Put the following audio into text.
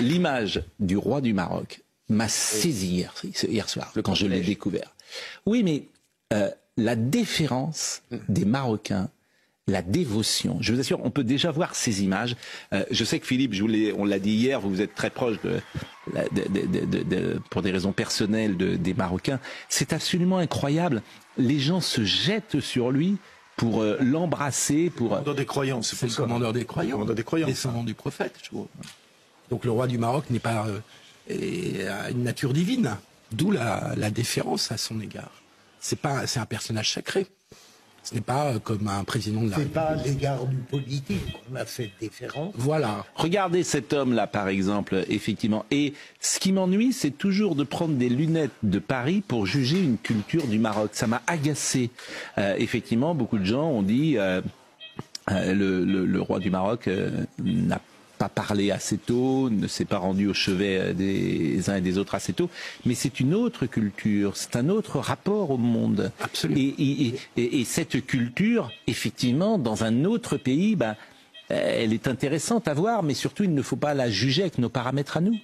l'image du roi du Maroc m'a saisi hier, hier, soir, quand je l'ai découvert. Oui, mais euh, la déférence des Marocains la dévotion. Je vous assure, on peut déjà voir ces images. Euh, je sais que Philippe, je on l'a dit hier, vous êtes très proche de, de, pour des raisons personnelles des Marocains. C'est absolument incroyable. Les gens se jettent sur lui pour euh, l'embrasser, pour. Commandeur des croyants, c'est le commandeur des croyants, commandeur des croyants, descendant du prophète. Je Donc le roi du Maroc n'est pas euh, une nature divine, d'où la, la déférence à son égard. C'est pas, c'est un personnage sacré. Ce n'est pas euh, comme un président de la République. C'est pas l'égard du politique qu'on a fait différence. Voilà. Regardez cet homme-là, par exemple, effectivement. Et ce qui m'ennuie, c'est toujours de prendre des lunettes de Paris pour juger une culture du Maroc. Ça m'a agacé. Euh, effectivement, beaucoup de gens ont dit... Euh, le, le, roi du Maroc n'a pas parlé assez tôt, ne s'est pas rendu au chevet des uns et des autres assez tôt, mais c'est une autre culture, c'est un autre rapport au monde. Absolument. Et, cette culture, effectivement, dans un autre pays, ben, elle est intéressante à voir, mais surtout, il ne faut pas la juger avec nos paramètres à nous.